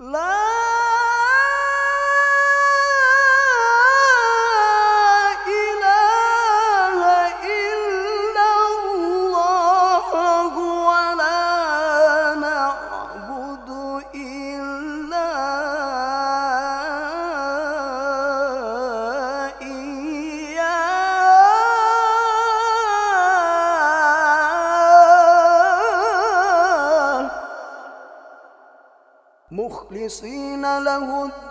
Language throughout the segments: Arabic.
Love. مخلصين له الدين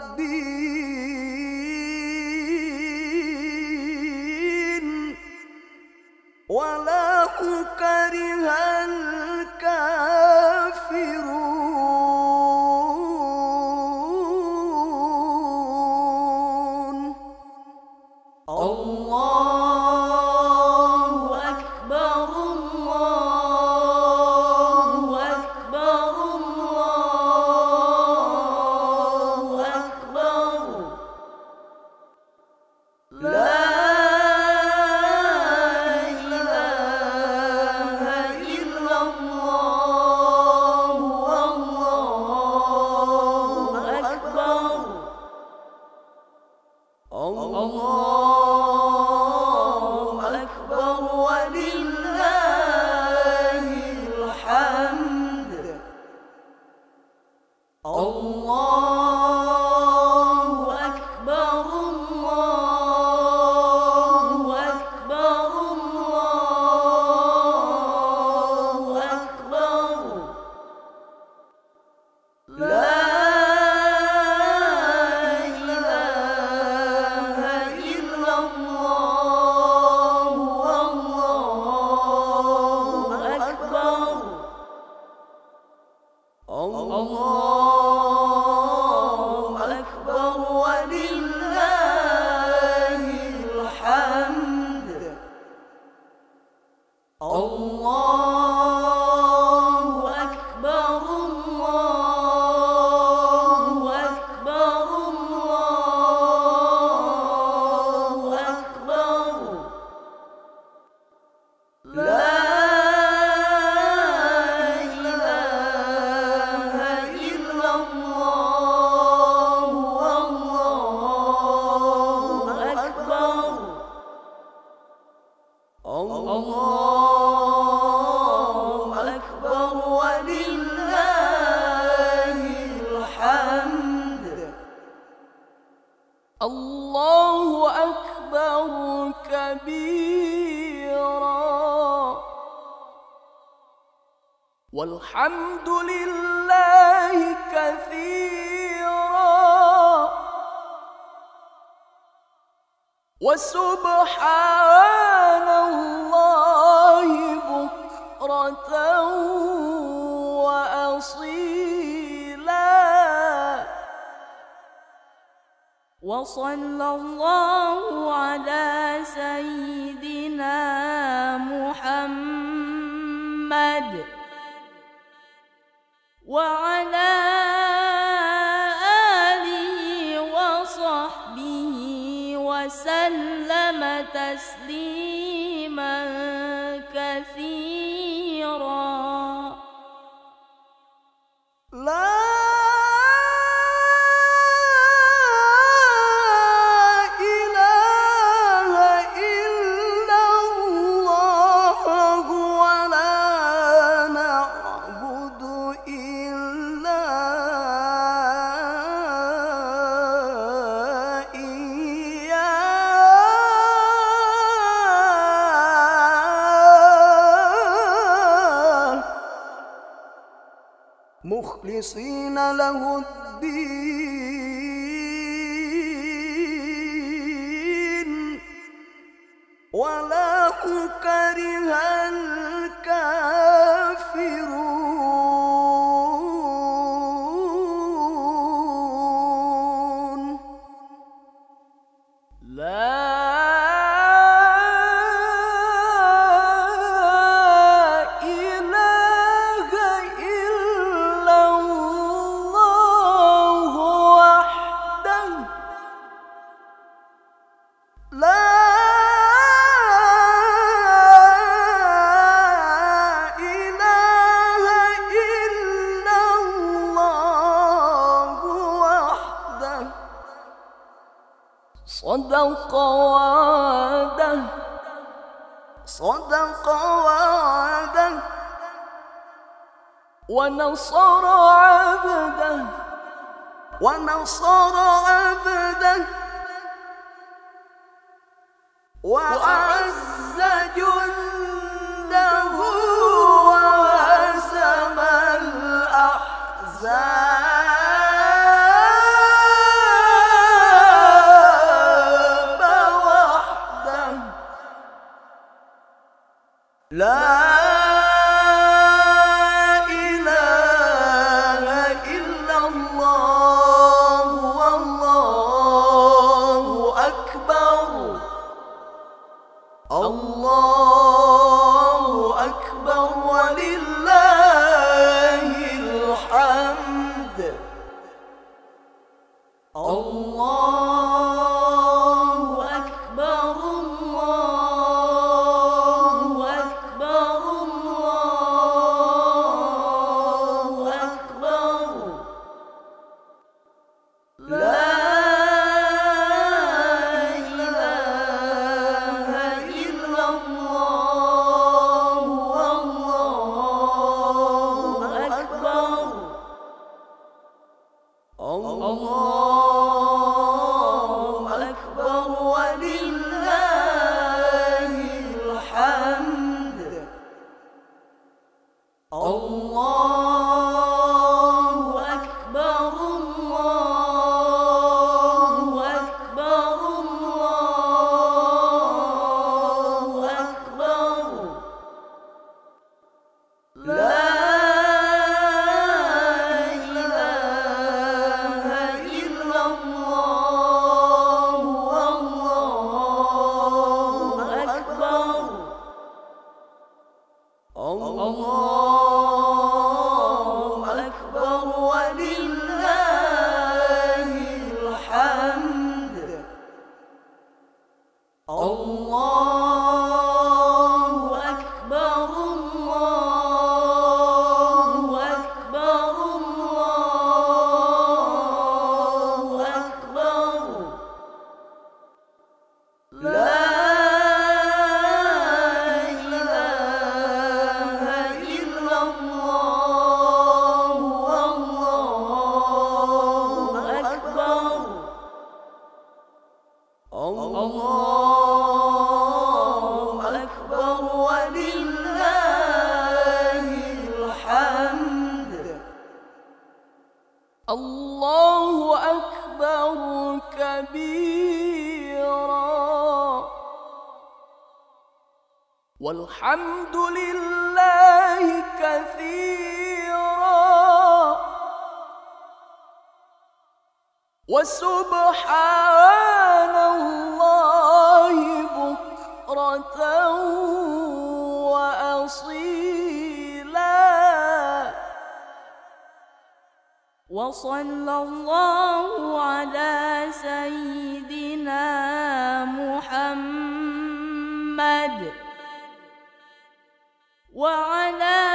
مخلصين له الدين. ونصر عبده ونصر الله كبيرا. والحمد لله كثيرا. وسبحان وصلى الله على سيدنا محمد وعلى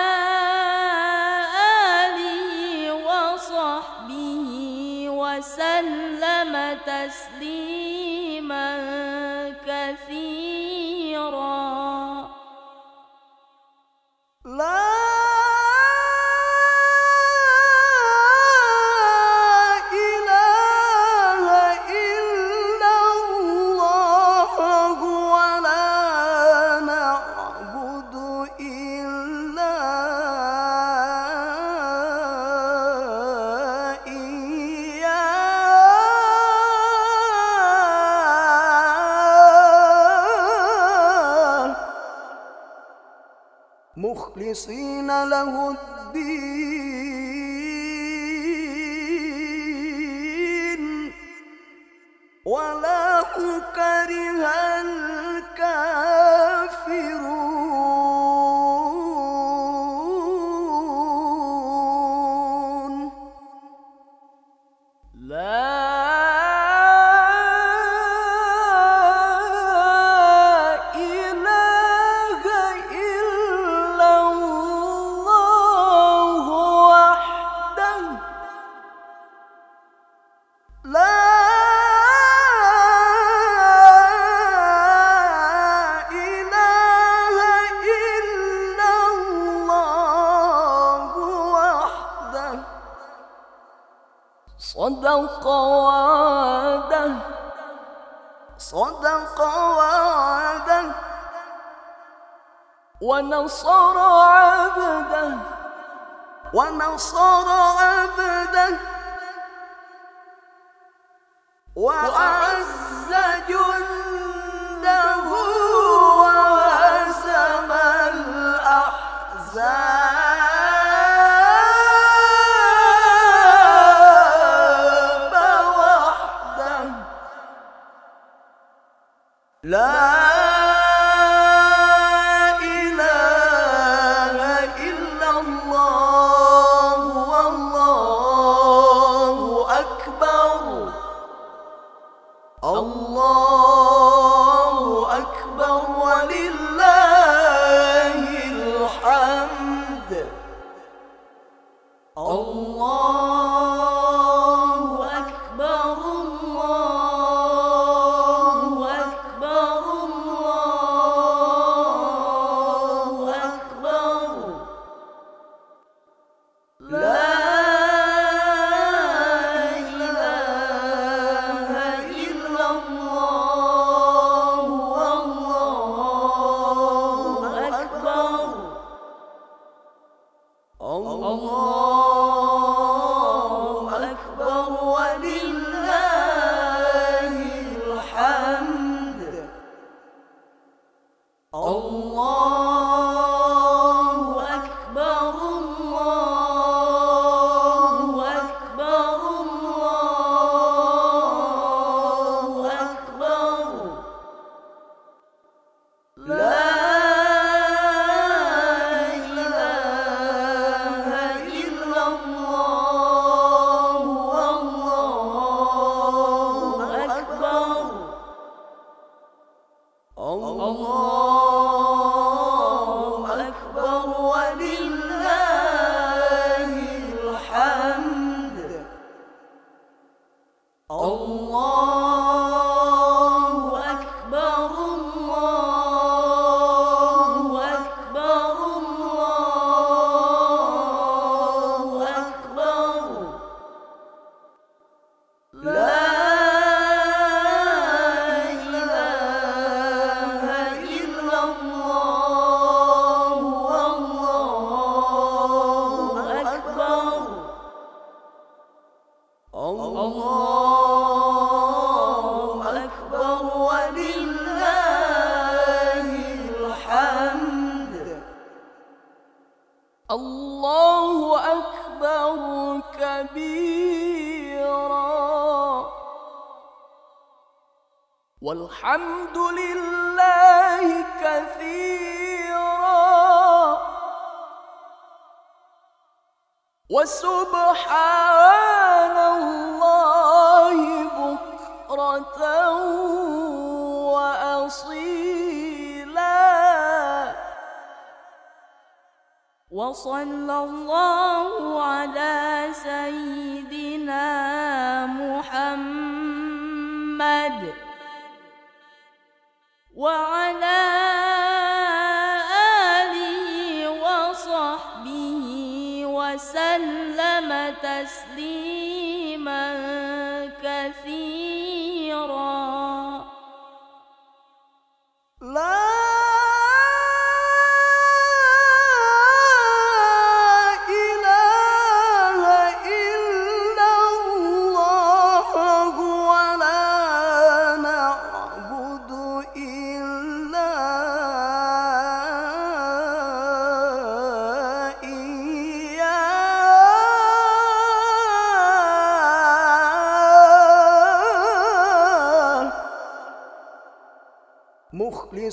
ونصر عبده ونصر عبده. وأعز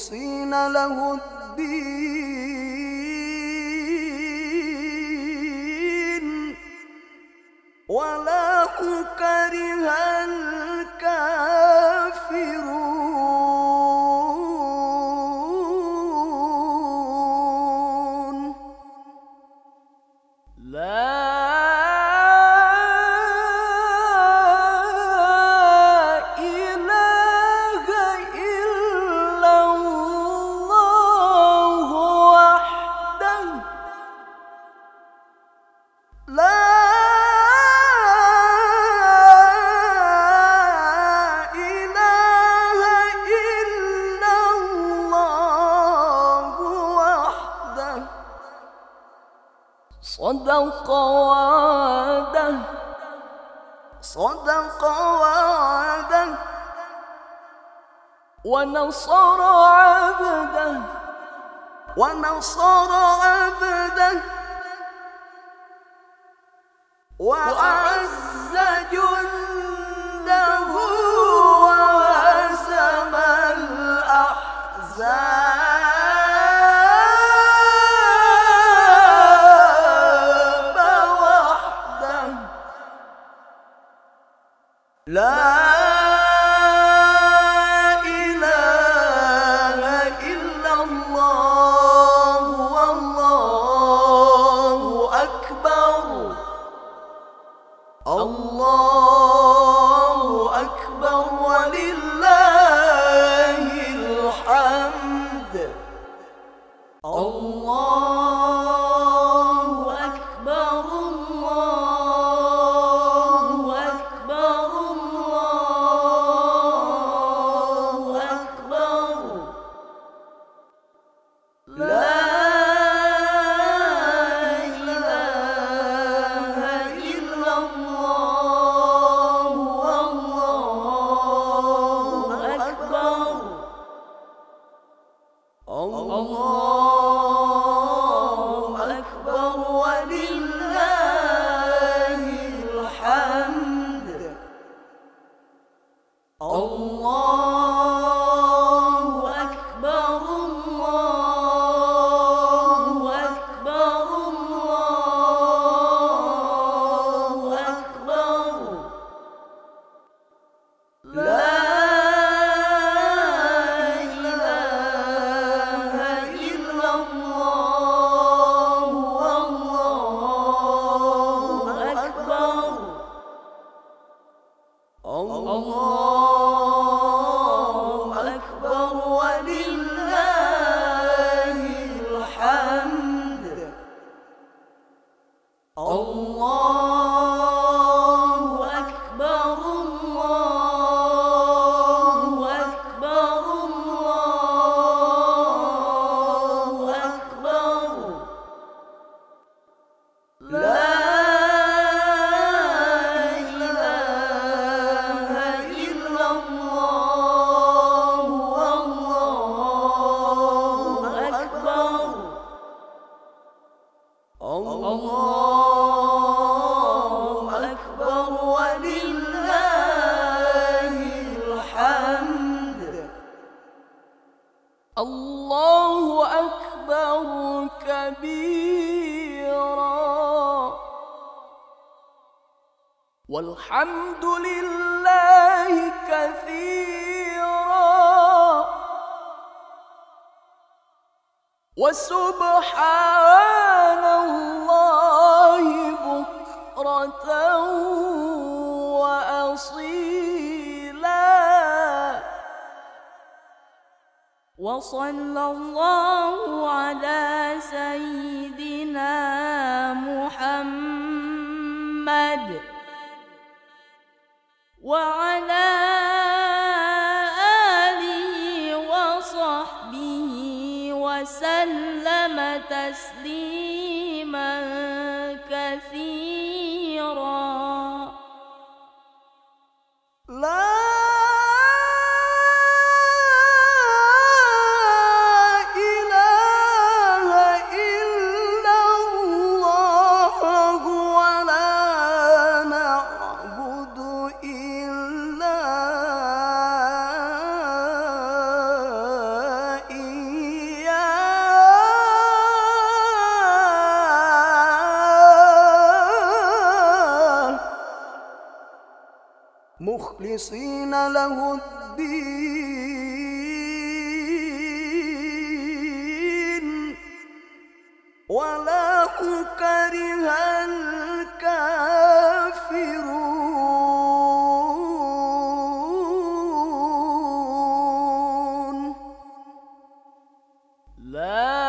مخلصين له الدين ونصر عبده. ونصر الحمد لله كثيرا. وسبحان الله بكرة وأصيلا. وصلى الله على سيدنا محمد مخلصين له الدين. ولا كره الكافرون. لا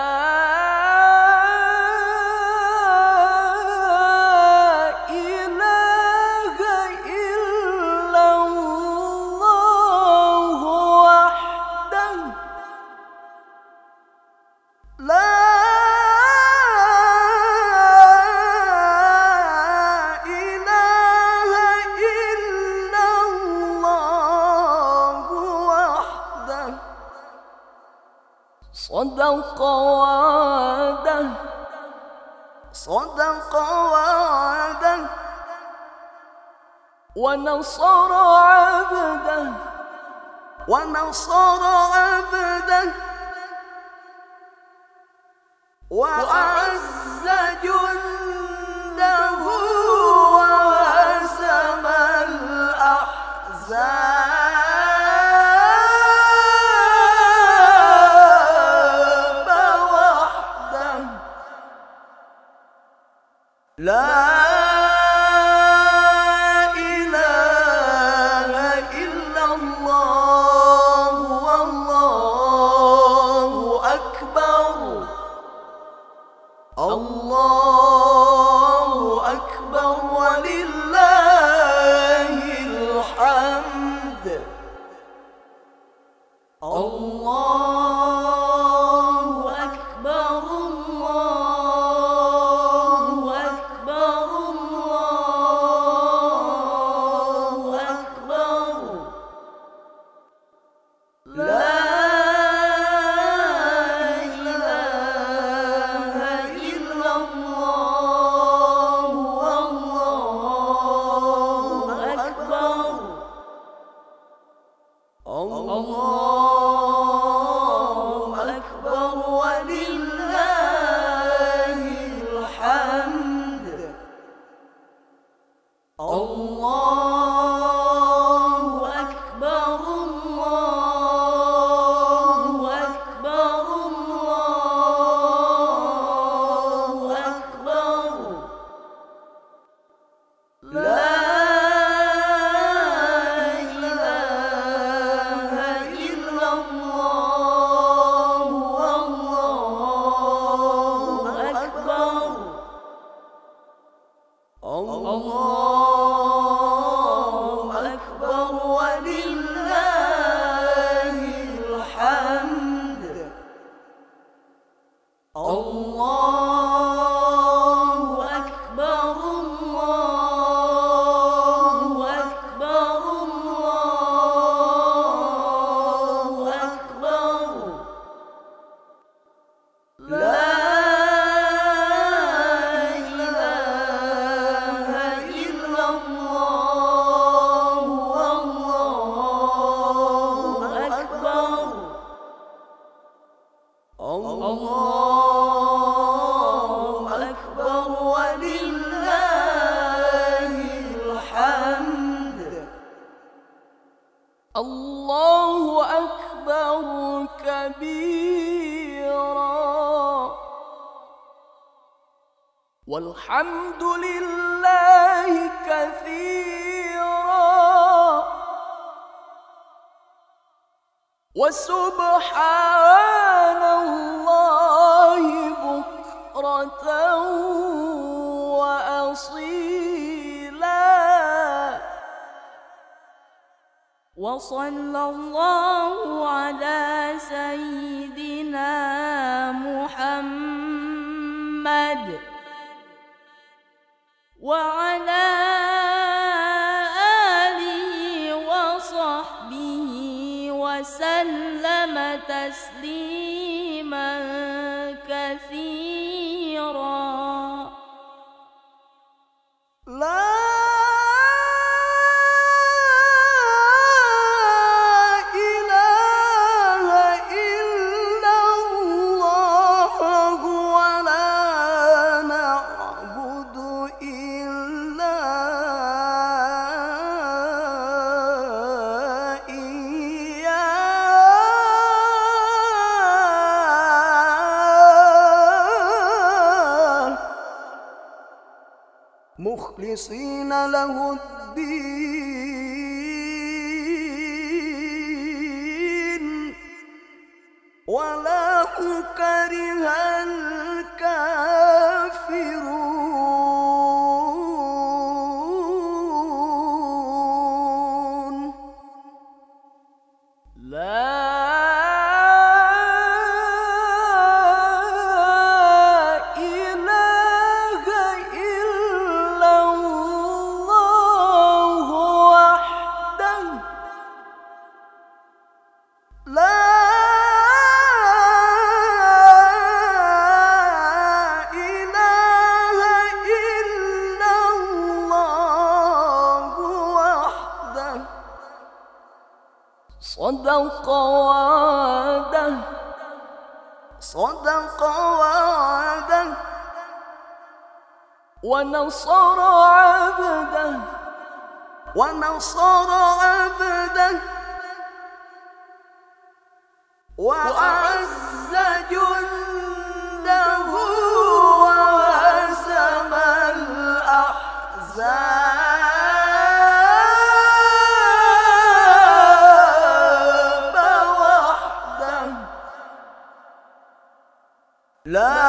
ونصر عبده. ونصر عبده. أكبر ونصر عبده ونصر عبده. وعز جنده وهزم الأحزاب وحده. لا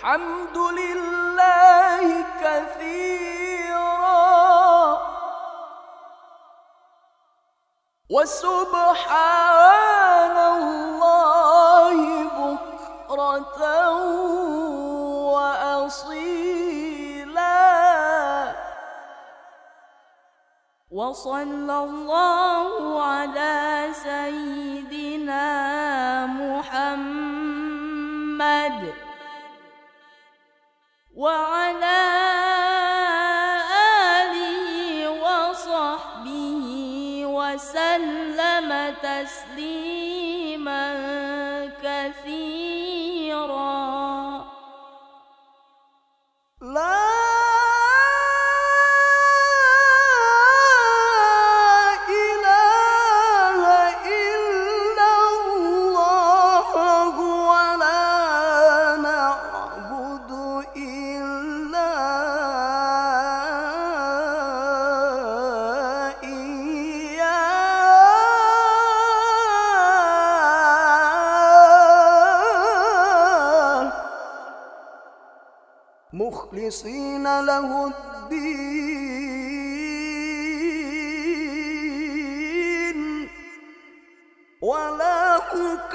الحمد لله كثيرا. وسبحان الله بكرة وأصيلا. وصلى مخلصين له الدين. ولا كره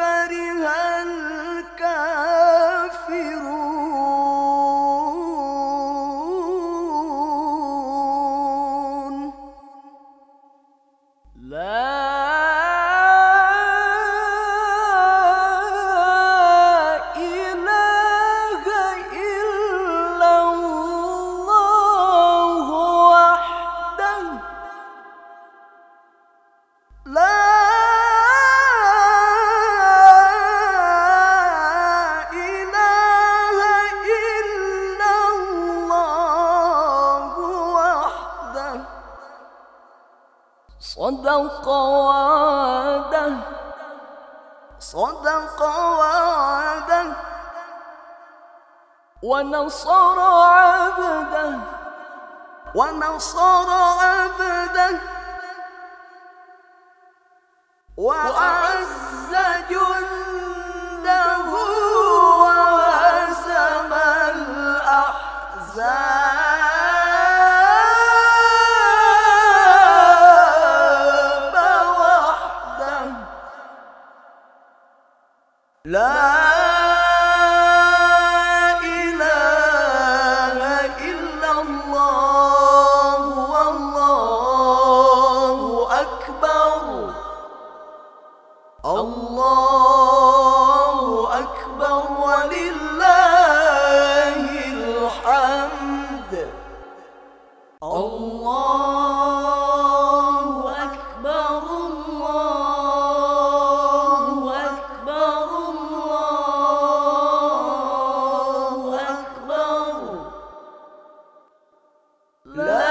أبصار love.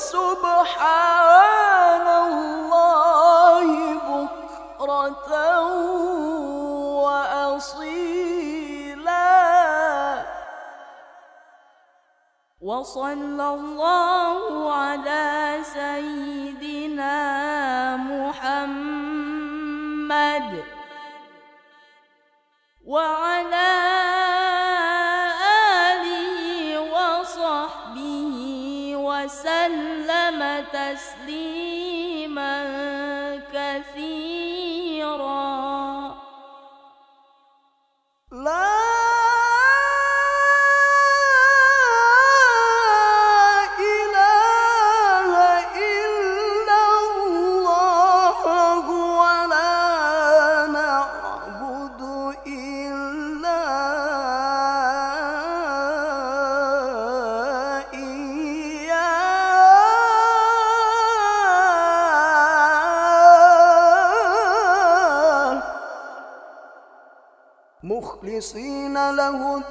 وسبحان الله بكرة وأصيلا. وصلى الله على سيدنا محمد وعلى له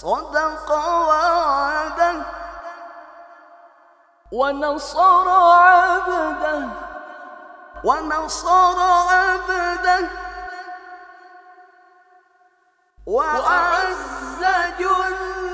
صدق وعده. ونصر عبده. ونصر عبده. وأعز جنده.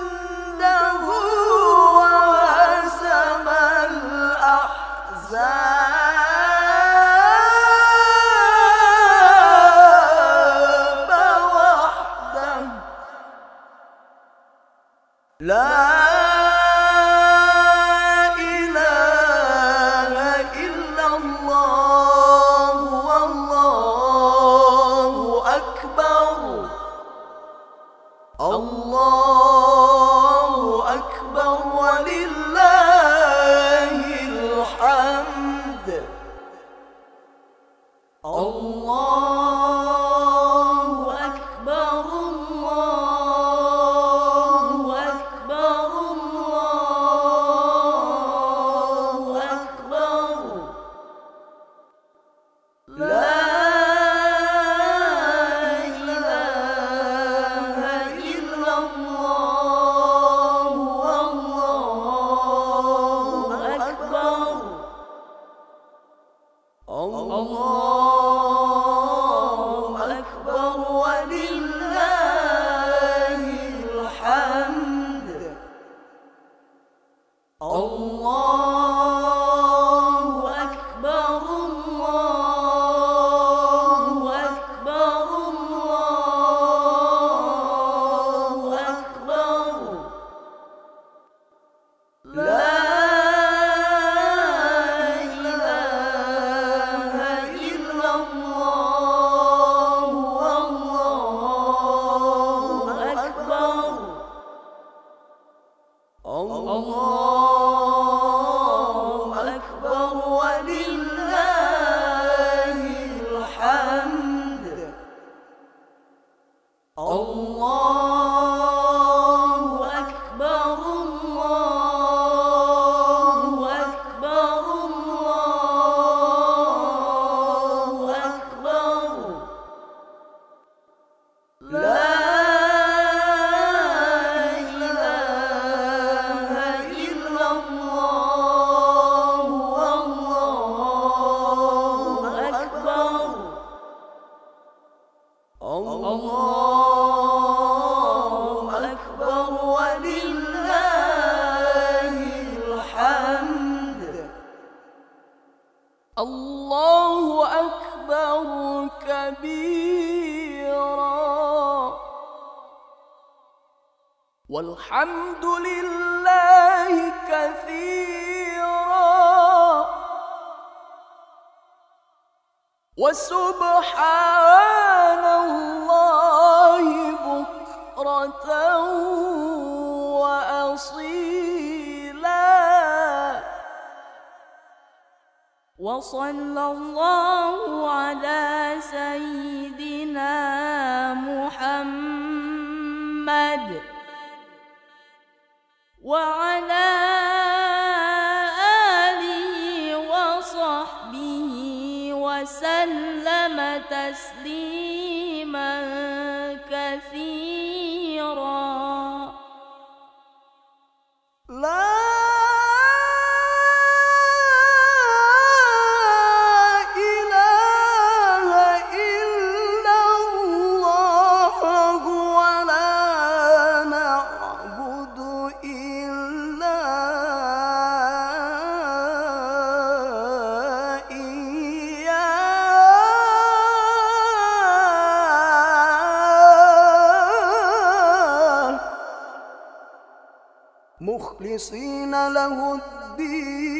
مخلصين له الدين.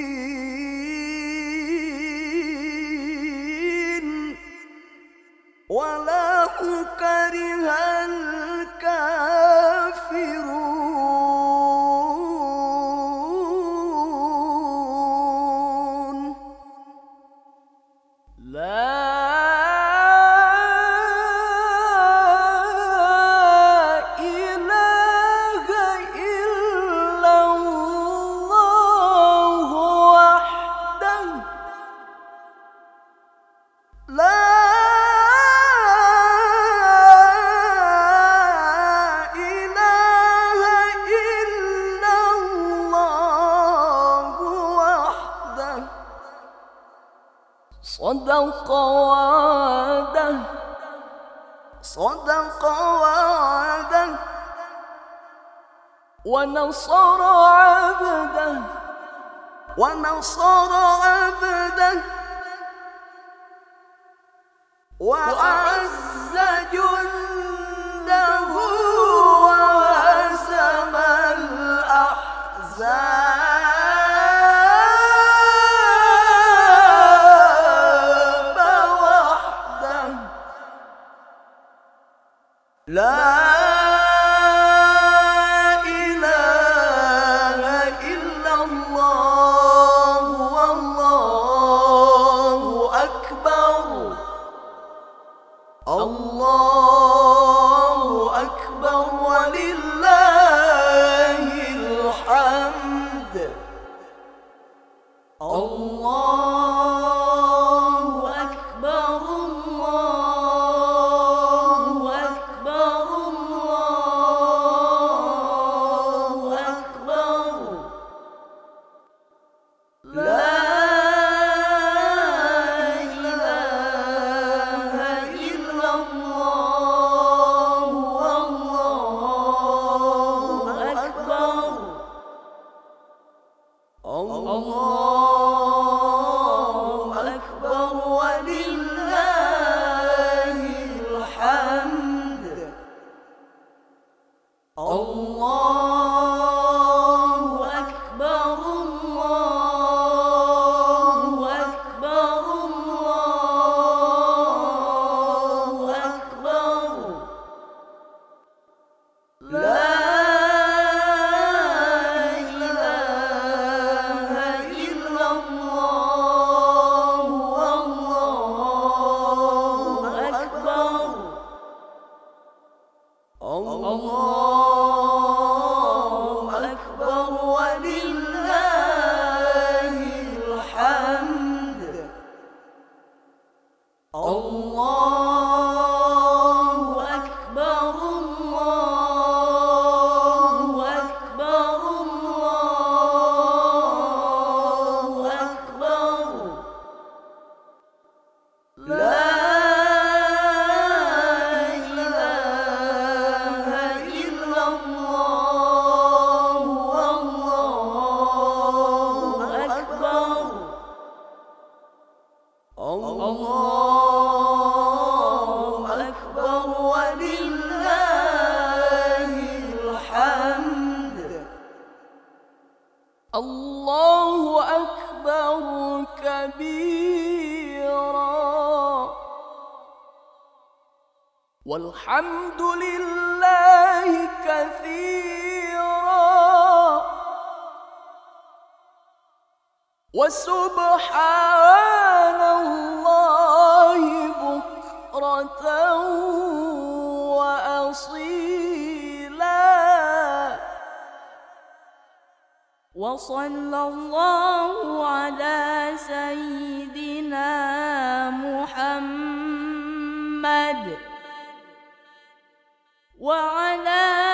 ونصر عبده. ونصر الله أكبر كبيرا. والحمد لله كثيرا. وسبحان الله بكرة وأصيلا. وصلى الله على سيدنا محمد وعلى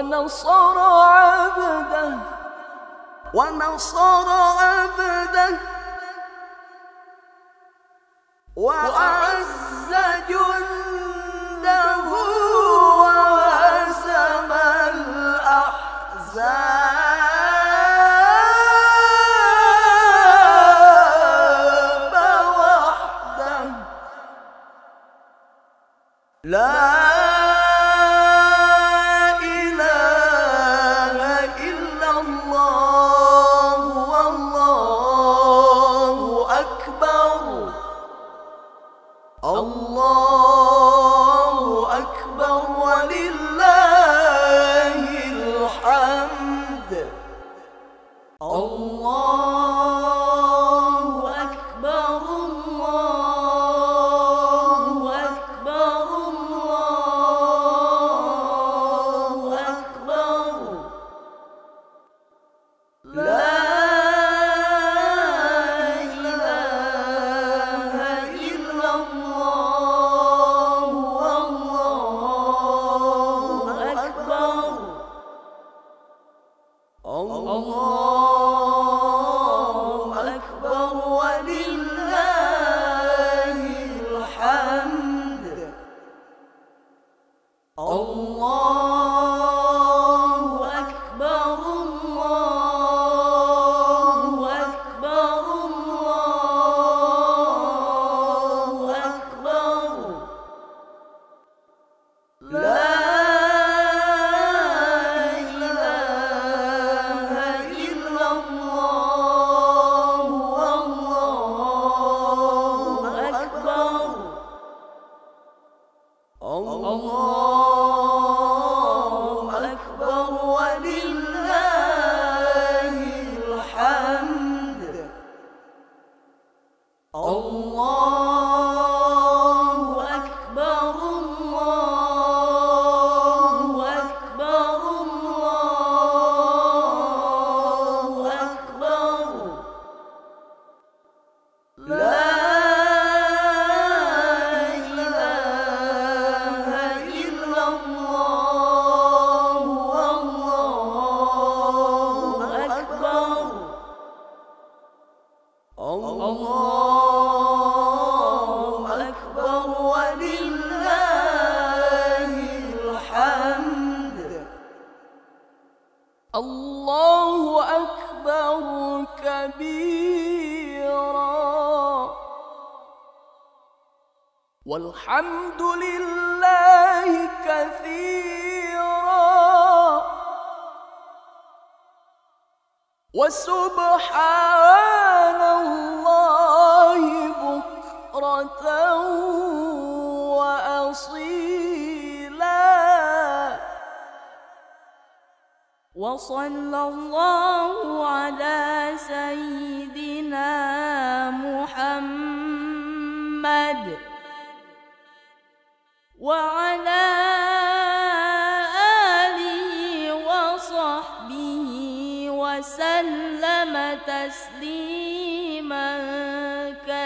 ونصر عبده ونصر عبده.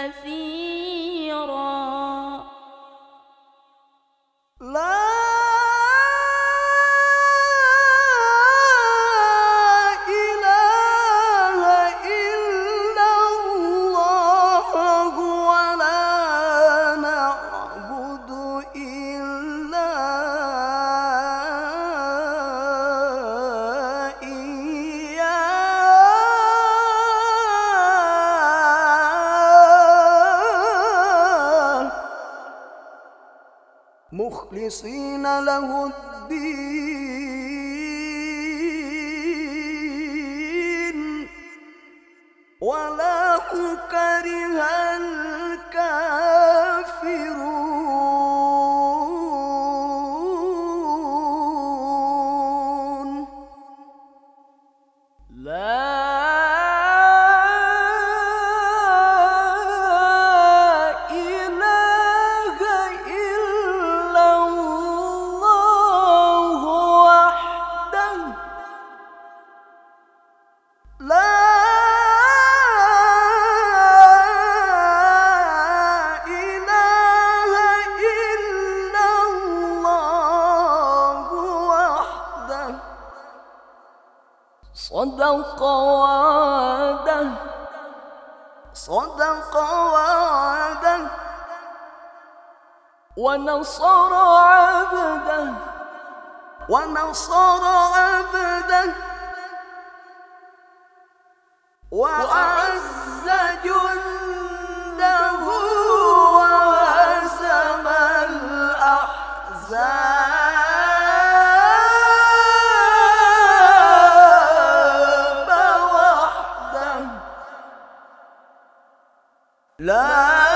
كثيرا مخلصين له الدين ونصر عبده ونصر عبده. وعز جنده وهزم الأحزاب وحده. لا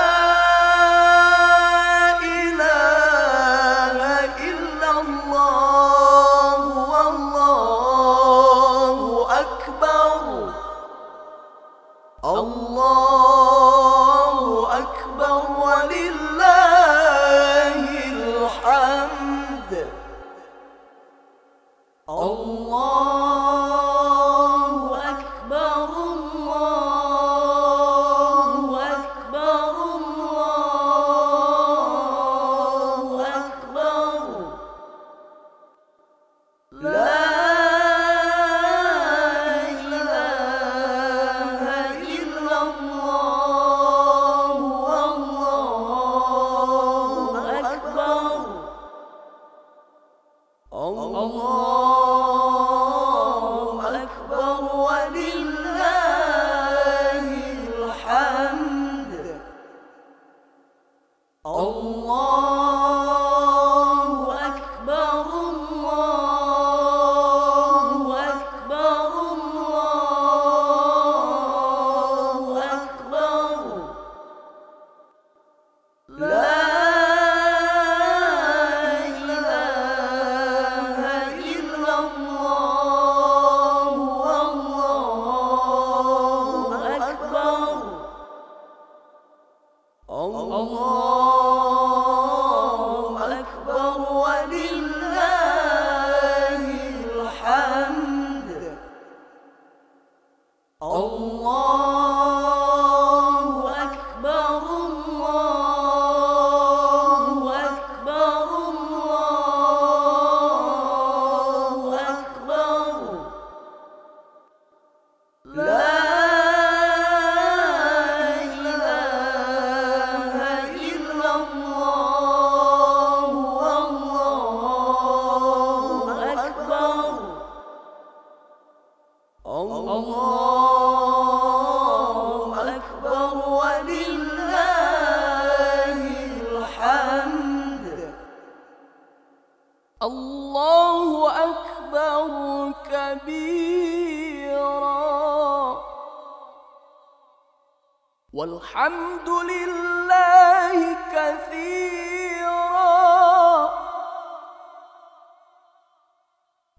الحمد لله كثيرا.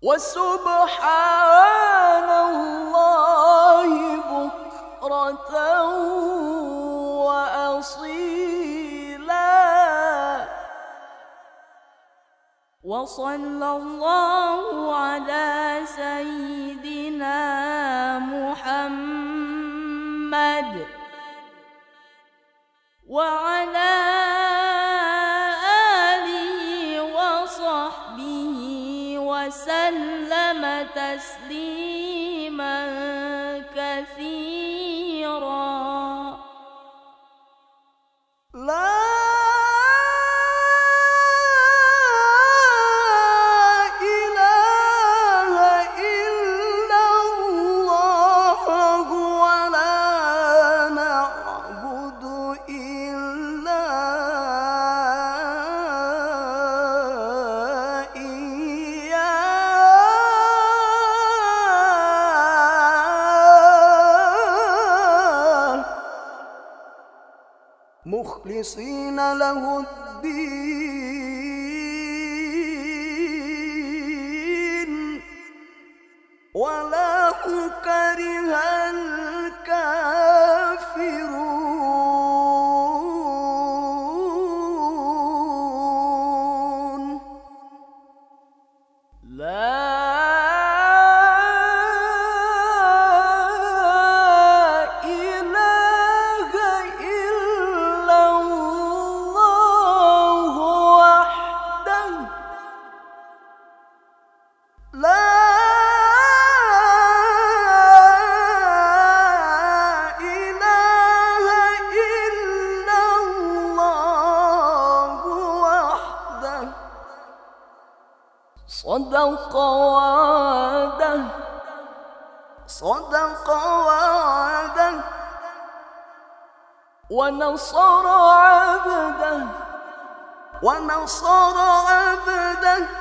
وسبحان الله بكرة وأصيلا. وصلى الله على سيدنا ونصر عبده. ونصر عبده.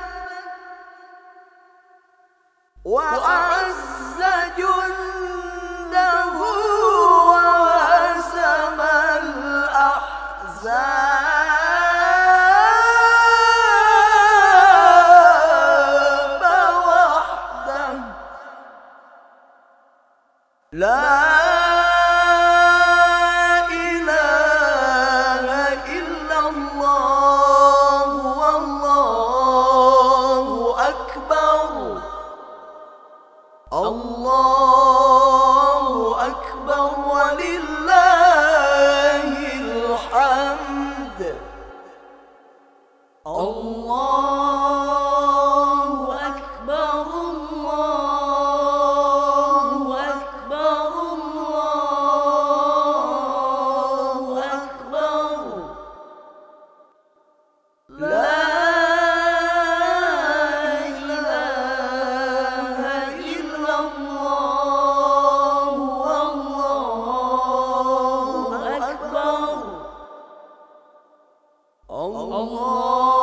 الله.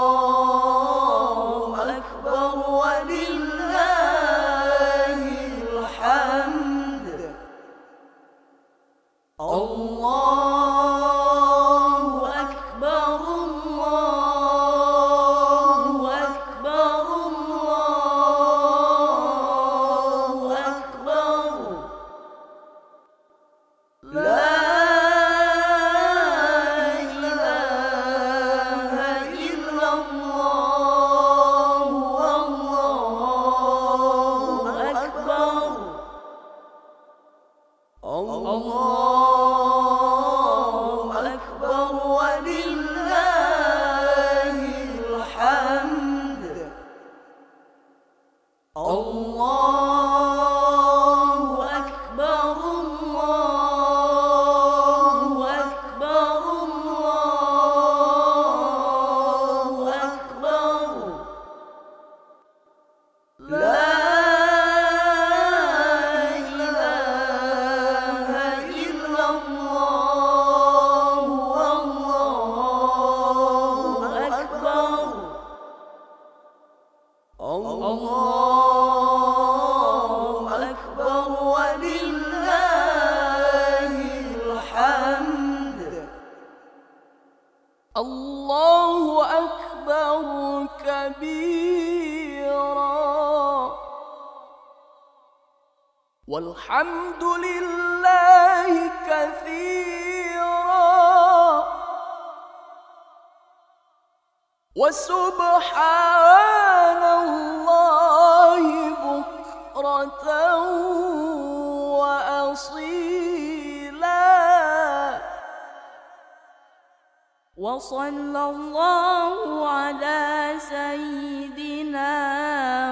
الله على سيدنا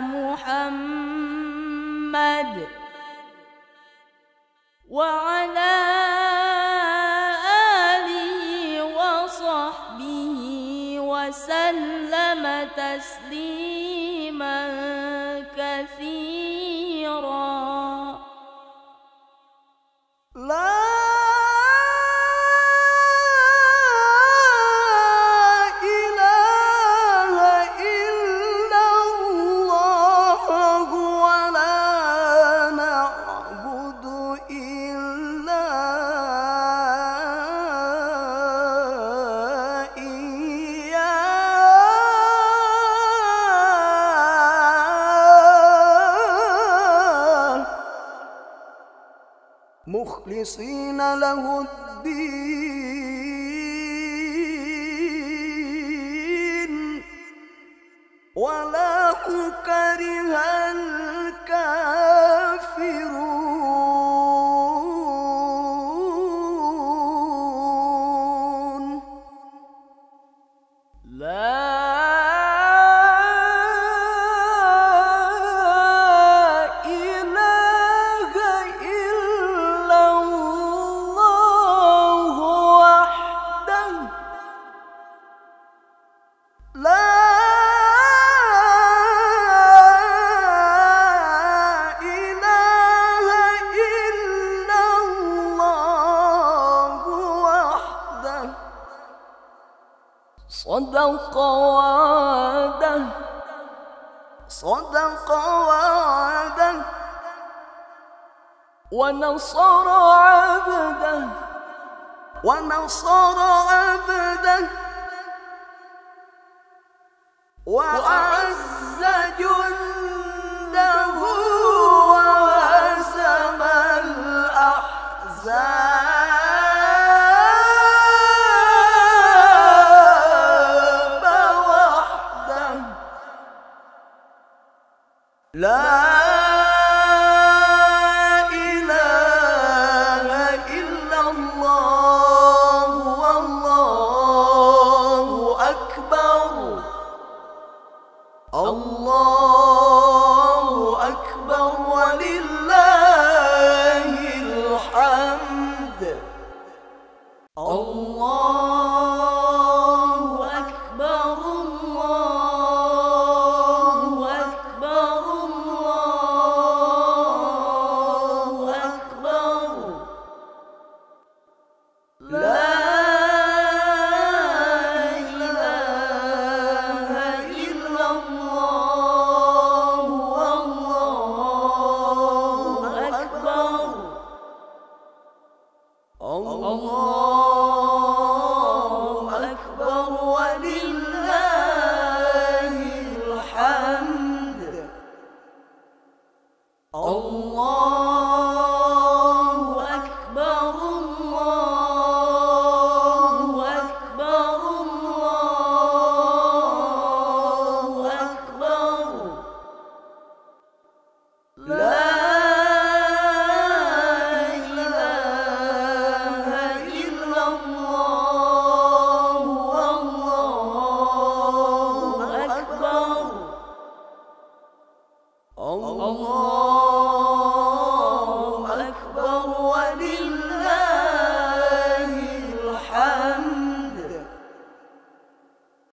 محمد وعلى له وأعز